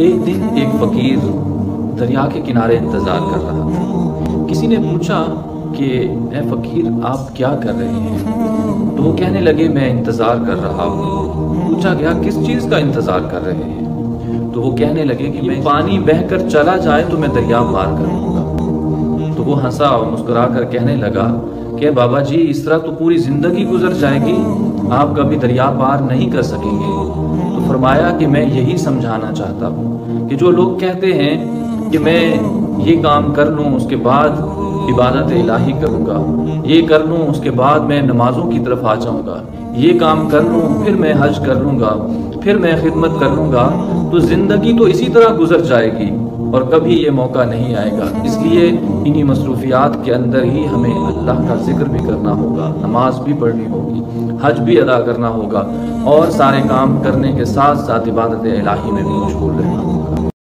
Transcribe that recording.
एक दिन एक फकीर दरिया के किनारे इंतज़ार कर रहा था। किसी ने पूछा कि, ए फ़कीर, आप क्या कर रहे हैं? तो वो कहने लगे, मैं इंतज़ार कर रहा हूँ। पूछा गया, किस चीज़ का इंतज़ार कर रहे हैं? तो वो कहने लगे कि, मैं पानी बहकर चला जाए तो मैं दरिया पार कर लूँगा। तो वो हंसा और मुस्कुरा कर कहने लगा कि, बाबा जी, इस तरह तो पूरी ज़िंदगी गुजर जाएगी। आप कभी दरिया पार नहीं कर सकेंगे। तो फरमाया कि मैं यही समझाना चाहता हूँ कि जो लोग कहते हैं कि मैं ये काम कर लूँ, उसके बाद इबादत इलाही करूँगा। ये कर लूँ, उसके बाद मैं नमाज़ों की तरफ़ आ जाऊँगा। ये काम कर लूँ, फिर मैं हज कर लूँगा, फिर मैं खिदमत कर लूँगा। तो ज़िंदगी तो इसी तरह गुजर जाएगी। और कभी ये मौका नहीं आएगा। इसलिए इन्हीं मसरूफियात के अंदर ही हमें अल्लाह का ज़िक्र भी करना होगा, नमाज़ भी पढ़नी होगी, हज भी अदा करना होगा और सारे काम करने के साथ साथ इबादत इलाही में भी मशगूल रहना होगा।